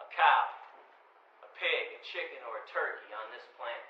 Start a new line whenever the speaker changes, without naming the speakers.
a cow, a pig, a chicken, or a turkey on this planet.